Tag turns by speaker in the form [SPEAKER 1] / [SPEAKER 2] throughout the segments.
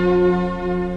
[SPEAKER 1] Música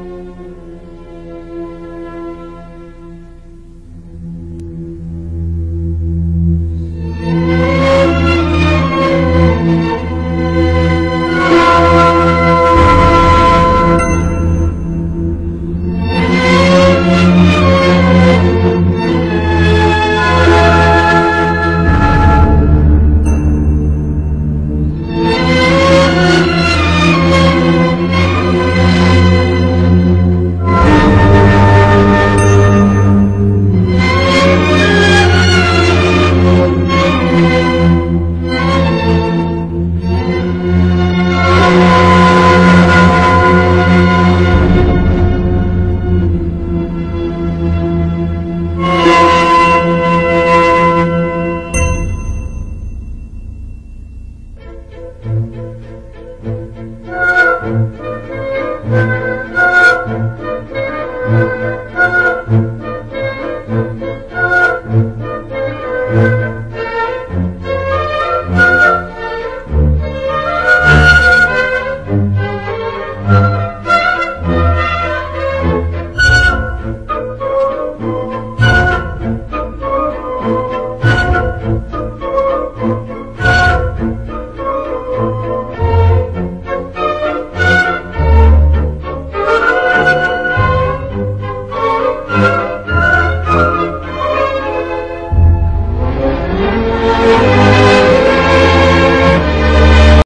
[SPEAKER 2] Thank you.